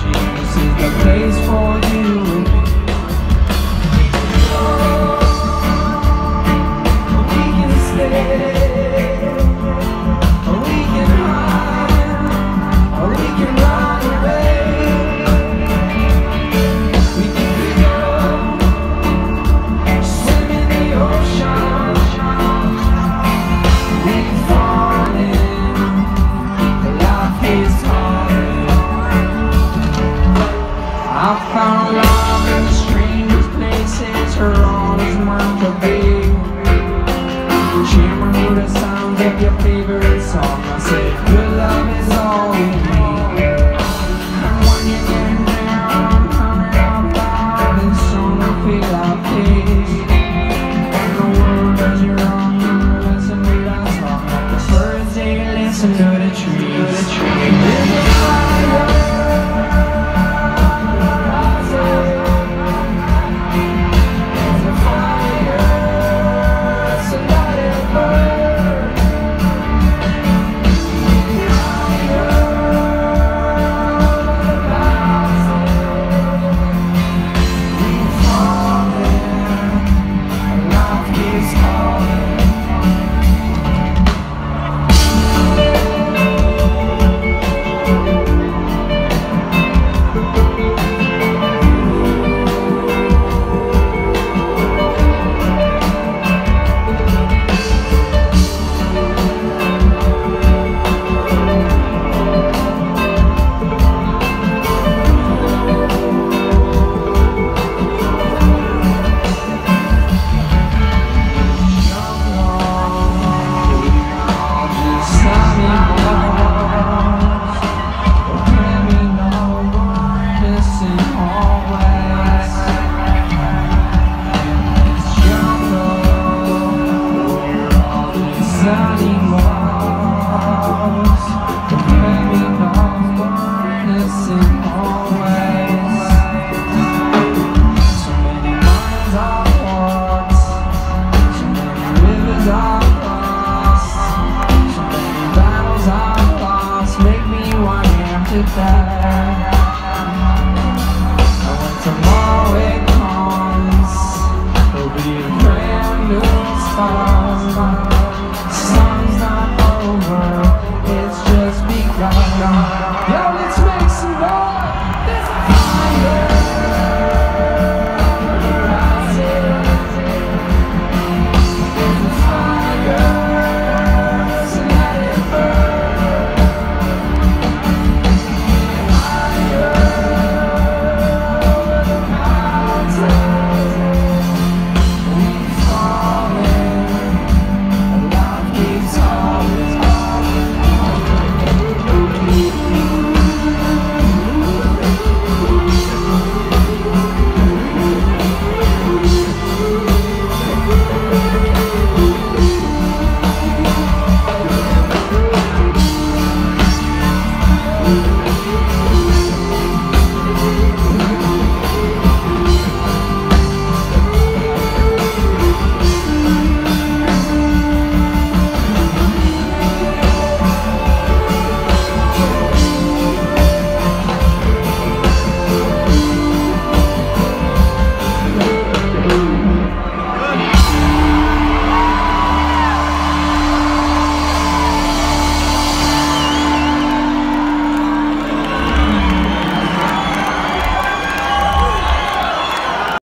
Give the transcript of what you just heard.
Jesus is the place for you. song I say shining walls always So many miles I've walked So many rivers I've crossed So many battles I've lost Make me am Tomorrow it comes, there'll be a brand new start.